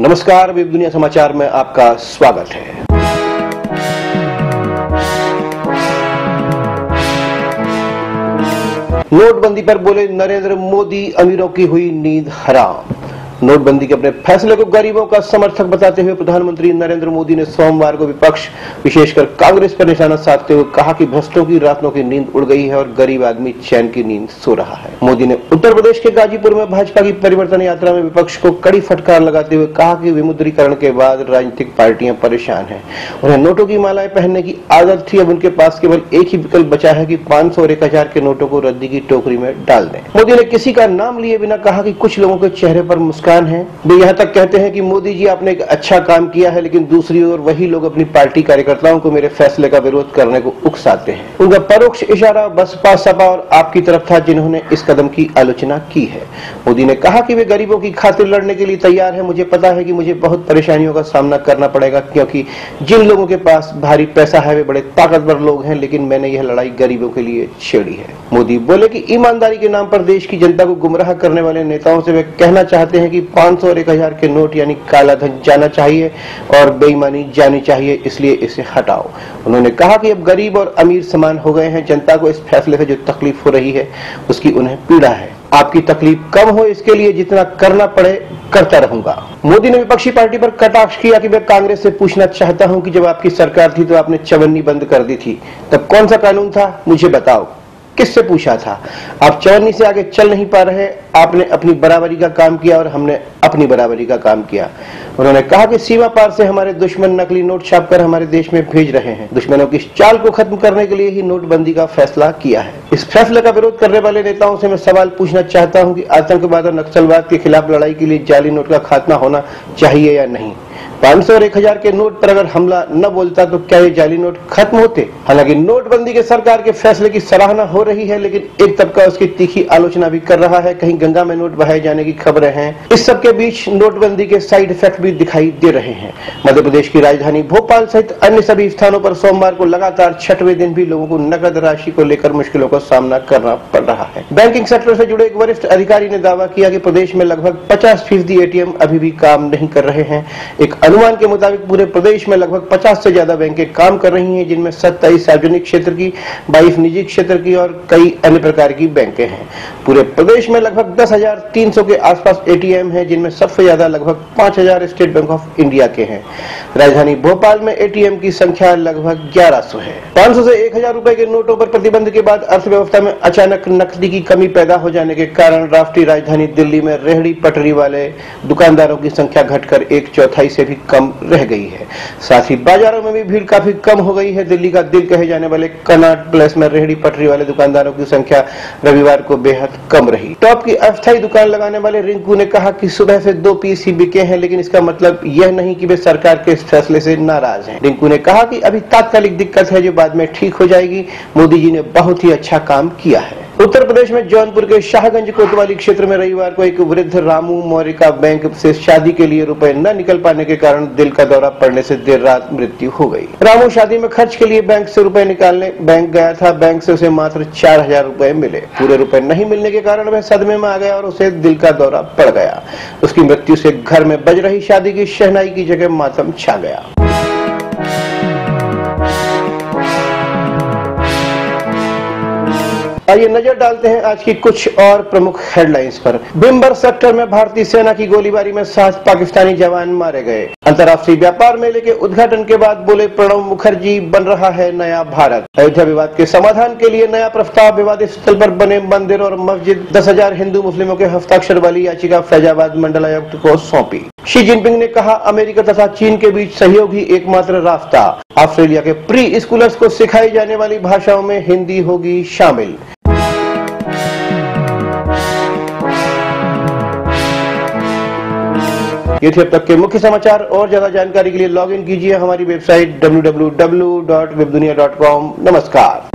नमस्कार वेब दुनिया समाचार में आपका स्वागत है। नोटबंदी पर बोले नरेंद्र मोदी, अमीरों की हुई नींद हराम। नोटबंदी के अपने फैसले को गरीबों का समर्थक बताते हुए प्रधानमंत्री नरेंद्र मोदी ने सोमवार को विपक्ष, विशेषकर कांग्रेस पर निशाना साधते हुए कहा कि भ्रष्टों की रातों की नींद उड़ गई है और गरीब आदमी चैन की नींद सो रहा है। मोदी ने उत्तर प्रदेश के गाजीपुर में भाजपा की परिवर्तन यात्रा में विपक्ष को कड़ी फटकार लगाते हुए कहा कि विमुद्रीकरण के बाद राजनीतिक पार्टियाँ परेशान है। उन्हें नोटों की मालाएँ पहनने की आदत थी, अब उनके पास केवल एक ही विकल्प बचा है कि 500 और एक हज़ार के नोटों को रद्दी की टोकरी में डाल दें। मोदी ने किसी का नाम लिए बिना कहा कि कुछ लोगों के चेहरे पर मुस्कान मुस्कान है। वे यहाँ तक कहते हैं कि मोदी जी, आपने एक अच्छा काम किया है, लेकिन दूसरी ओर वही लोग अपनी पार्टी कार्यकर्ताओं को मेरे फैसले का विरोध करने को उकसाते हैं। उनका परोक्ष इशारा बसपा सपा और आपकी तरफ़ था, जिन्होंने इस कदम की आलोचना की है। मोदी ने कहा कि वे गरीबों की खातिर लड़ने के लिए तैयार है। मुझे पता है कि मुझे बहुत परेशानियों का सामना करना पड़ेगा, क्योंकि जिन लोगों के पास भारी पैसा है, वे बड़े ताकतवर लोग हैं, लेकिन मैंने यह लड़ाई गरीबों के लिए छेड़ी है। मोदी बोले कि ईमानदारी के नाम पर देश की जनता को गुमराह करने वाले नेताओं से वे कहना चाहते हैं कि 500 और 1000 के नोट यानी काला धन जाना चाहिए और बेईमानी जानी चाहिए, इसलिए इसे हटाओ। उन्होंने कहा कि अब गरीब और अमीर समान हो गए हैं, जनता को इस फैसले से जो तकलीफ़ हो रही है, उसकी उन्हें पीड़ा है। आपकी तकलीफ़ कम हो, इसके लिए जितना करना पड़े, करता रहूँगा। मोदी ने विपक्षी पार्टी पर कटाक्ष किया कि मैं कांग्रेस से पूछना चाहता हूँ कि जब आपकी सरकार थी तो आपने चवन्नी बंद कर दी थी। तब कौन सा कानून था? मुझे बताओ। किससे पूछा था? आप चौनी से आगे चल नहीं पा रहे, आपने अपनी बराबरी का काम किया और हमने अपनी बराबरी का काम किया। उन्होंने कहा कि सीमा पार से हमारे दुश्मन नकली नोट छापकर हमारे देश में भेज रहे हैं। दुश्मनों की चाल को खत्म करने के लिए ही नोटबंदी का फैसला किया है। इस फैसले का विरोध करने वाले नेताओं से मैं सवाल पूछना चाहता हूँ कि आतंकवाद और नक्सलवाद के खिलाफ लड़ाई के लिए जाली नोट का खात्मा होना चाहिए या नहीं। पाँच सौ और एक हज़ार के नोट पर अगर हमला न बोलता तो क्या ये जाली नोट खत्म होते? हालाँकि नोटबंदी के सरकार के फैसले की सराहना हो रही है, लेकिन एक तबका उसकी तीखी आलोचना भी कर रहा है। कहीं गंगा में नोट बहाये जाने की खबरें हैं। इस सब के बीच नोटबंदी के साइड इफ़ेक्ट भी दिखाई दे रहे हैं। मध्य प्रदेश की राजधानी भोपाल सहित अन्य सभी स्थानों पर सोमवार को लगातार छठवें दिन भी लोगों को नकद राशि को लेकर मुश्किलों का सामना करना पड़ रहा है। बैंकिंग सेक्टर से जुड़े एक वरिष्ठ अधिकारी ने दावा किया कि प्रदेश में लगभग पचास फ़ीसदी एटीएम अभी भी काम नहीं कर रहे हैं। एक अनुमान के मुताबिक पूरे प्रदेश में लगभग 50 से ज़्यादा बैंकें काम कर रही हैं, जिनमें सत्ताईस सार्वजनिक क्षेत्र की, बाईस निजी क्षेत्र की और कई अन्य प्रकार की बैंकें हैं। पूरे प्रदेश में लगभग दस के आसपास एटीएम है, जिनमें सबसे ज़्यादा लगभग पाँच स्टेट बैंक ऑफ़ इंडिया के हैं। राजधानी भोपाल में एटीएम की संख्या लगभग ग्यारह सौ है। पाँच सौ से एक हज़ार रूपए के नोटों पर प्रतिबंध के बाद अर्थव्यवस्था में अचानक नकदी की कमी पैदा हो जाने के कारण राष्ट्रीय राजधानी दिल्ली में रेहड़ी पटरी वाले दुकानदारों की संख्या घटकर एक चौथाई से भी कम रह गई है। साथ ही बाजारों में भी भीड़ काफ़ी कम हो गई है। दिल्ली का दिल कहे जाने वाले कनाट प्लेस में रेहड़ी पटरी वाले दुकानदारों की संख्या रविवार को बेहद कम रही। टॉप की अस्थायी दुकान लगाने वाले रिंकू ने कहा कि सुबह से दो पीस ही बिके हैं, लेकिन इसका मतलब यह नहीं कि वे सरकार के इस फैसले से नाराज़ हैं। रिंकू ने कहा कि अभी तात्कालिक दिक्कत है जो बाद में ठीक हो जाएगी। मोदी जी ने बहुत ही अच्छा काम किया है। उत्तर प्रदेश में जौनपुर के शाहगंज कोतवाली क्षेत्र में रविवार को एक वृद्ध रामू मौर्य का बैंक से शादी के लिए रुपए न निकल पाने के कारण दिल का दौरा पड़ने से देर रात मृत्यु हो गई। रामू शादी में खर्च के लिए बैंक से रुपए निकालने, बैंक गया था, बैंक से उसे मात्र चार हज़ार रूपए मिले। पूरे रुपए नहीं मिलने के कारण वह सदमे में आ गया और उसे दिल का दौरा पड़ गया। उसकी मृत्यु से घर में बज रही शादी की शहनाई की जगह मातम छा गया। आइए नज़र डालते हैं आज की कुछ और प्रमुख हेडलाइंस पर। बिम्बर सेक्टर में भारतीय सेना की गोलीबारी में सात पाकिस्तानी जवान मारे गए। अंतर्राष्ट्रीय व्यापार मेले के उद्घाटन के बाद बोले प्रणब मुखर्जी, बन रहा है नया भारत। अयोध्या विवाद के समाधान के लिए नया प्रस्ताव विवादित स्थल पर बने मंदिर और मस्जिद। दस हज़ार हिंदू मुस्लिमों के हस्ताक्षर वाली याचिका फैजाबाद मंडलायुक्त को सौंपी। शी जिनपिंग ने कहा, अमेरिका तथा चीन के बीच सहयोग ही एकमात्र रास्ता। ऑस्ट्रेलिया के प्री स्कूलर्स को सिखाई जाने वाली भाषाओं में हिंदी होगी शामिल। ये थे अब तक के मुख्य समाचार। और ज़्यादा जानकारी के लिए लॉग इन कीजिए हमारी वेबसाइट डब्ल्यू नमस्कार।